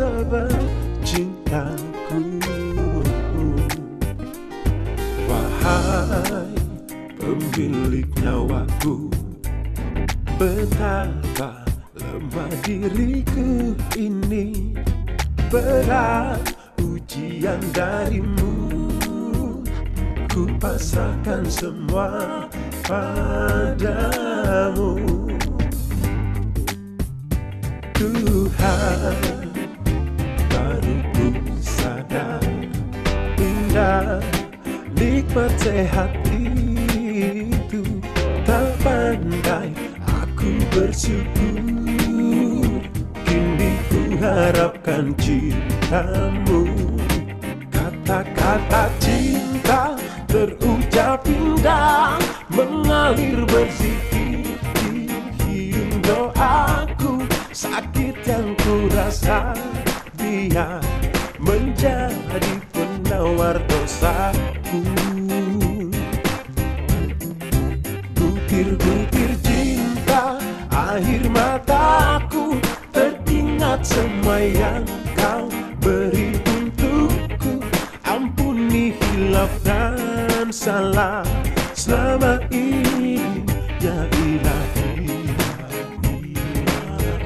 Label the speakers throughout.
Speaker 1: muhasabah cintaku Wahai pemilik nyawaku Betapa lemah diriku ini. Berat ujian darimu Ku pasrahkan semua padamu. Tuhan nikmat sehat itu Tak pandai aku bersyukur. Kini ku harapkan cintamu. Kata-kata cinta terucap indah. Mengalir berzikir di doaku. Sakit yang ku rasa dia menjadi penawar dosaku Butir-butir cinta air mataku Teringat semua yang kau beri untukku Ampuni hilaf dan salah. Selama ini Ya ilahi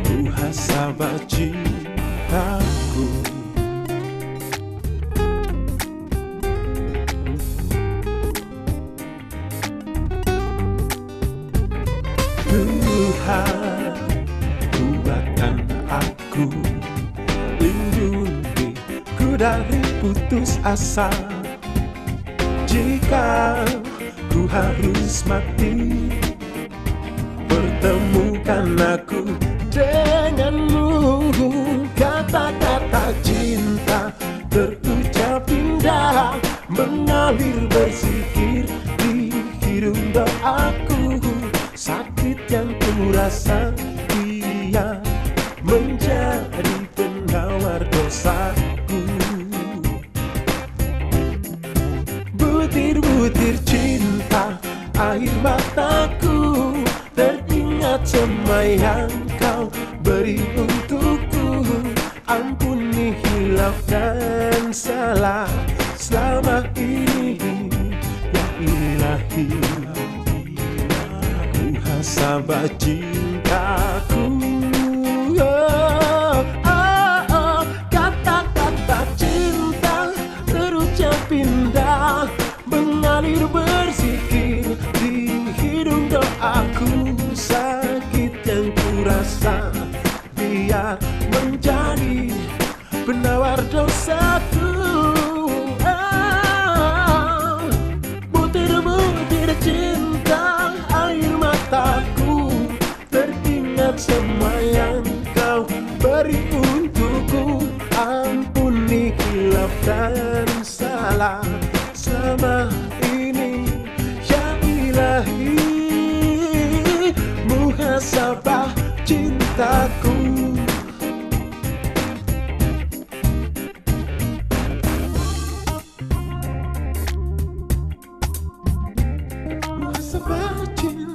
Speaker 1: Muhasabah cintaku Tuhan kuatkan aku. Lindungi ku dari putus asa. Jika ku harus mati Pertemukan aku denganmu Kata-kata cinta terucap indah Mengalir berzikir di hidung doaku Sakit yang ku rasa dia menjadi penawar dosaku. Butir-butir cinta air mataku Teringat semua yang kau beri untukku. Ampuni hilaf dan salah Muhasabah cintaku Oh, oh, oh. Kata-kata cinta terucap indah Mengalir berzikir di hidung doaku ilahi Muhasabah cintaku. Muhasabah cintaku.